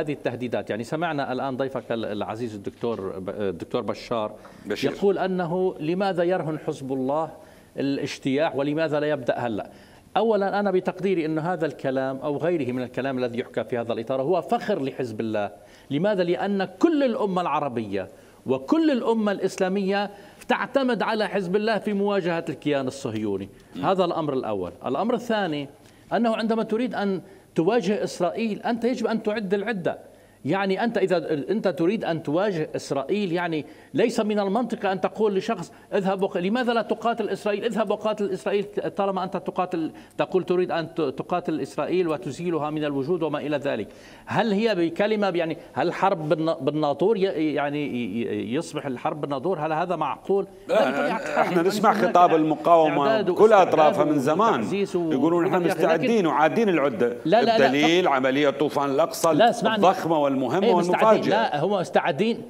هذه التهديدات. يعني سمعنا الآن ضيفك العزيز الدكتور الدكتور بشار بشير. يقول أنه لماذا يرهن حزب الله الاجتياح ولماذا لا يبدأ هلأ؟ أولا أنا بتقديري أن هذا الكلام أو غيره من الكلام الذي يحكى في هذا الإطار هو فخر لحزب الله. لماذا؟ لأن كل الأمة العربية وكل الأمة الإسلامية تعتمد على حزب الله في مواجهة الكيان الصهيوني. هذا الأمر الأول. الأمر الثاني أنه عندما تريد أن تواجه إسرائيل أنت يجب أن تعد العدة. يعني أنت إذا أنت تريد أن تواجه إسرائيل يعني ليس من المنطق أن تقول لشخص اذهب وق... لماذا لا تقاتل إسرائيل؟ اذهب وقاتل إسرائيل طالما أنت تقاتل تقول تريد أن تقاتل إسرائيل وتزيلها من الوجود وما إلى ذلك. هل هي بكلمة يعني هل الحرب بالناطور يعني يصبح الحرب بالناطور؟ هل هذا معقول؟ لا إحنا نسمع خطاب المقاومة كل أطرافها من زمان. يقولون إحنا مستعدين وعادين العدة. لا لا الدليل عملية طوفان الأقصى الضخمة والمهمة إيه والمفاجئة لا هم مستعدين.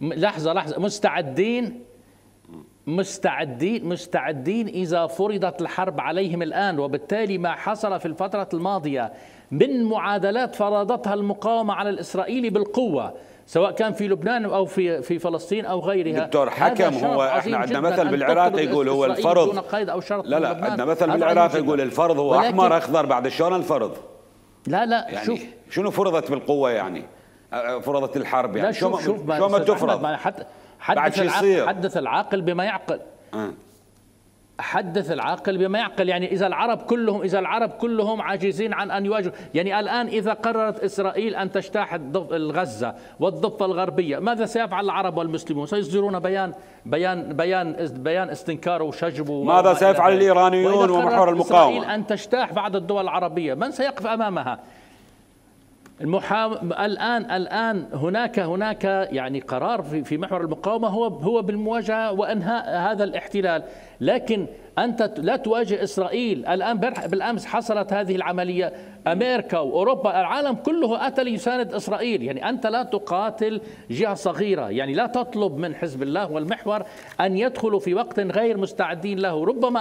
لحظة لحظة. مستعدين. مستعدين. مستعدين إذا فرضت الحرب عليهم الآن. وبالتالي ما حصل في الفترة الماضية من معادلات فرضتها المقاومة على الإسرائيلي بالقوة سواء كان في لبنان أو في في فلسطين أو غيرها. دكتور حكم هو إحنا عندنا مثل بالعراق يقول هو الفرض دون قيد أو شرط لا لا عندنا مثل بالعراق يقول الفرض هو أحمر أخضر بعد شلون الفرض؟ لا لا يعني شوف. شنو فرضت بالقوة يعني؟ فرضت الحرب يعني. لا شوف شوف شو ما تفرض. حد حدث العقل حدث العاقل بما يعقل. أه. حدث العاقل بما يعقل. يعني إذا العرب كلهم إذا العرب كلهم عاجزين عن أن يواجهوا يعني الآن إذا قررت إسرائيل أن تجتاح غزة والضفة الغربية ماذا سيفعل العرب والمسلمون؟ سيصدرون بيان بيان بيان بيان استنكار وشجب ماذا سيفعل الإيرانيون ومحور المقاومة؟ إسرائيل أن تجتاح بعض الدول العربية من سيقف أمامها؟ المحاو... الان الآن هناك هناك يعني قرار في في محور المقاومة هو هو بالمواجهة وأنهاء هذا الاحتلال. لكن أنت لا تواجه إسرائيل. الآن بالأمس حصلت هذه العملية. أمريكا وأوروبا العالم كله أتى ليساند إسرائيل. يعني أنت لا تقاتل جهة صغيرة. يعني لا تطلب من حزب الله والمحور أن يدخلوا في وقت غير مستعدين له. ربما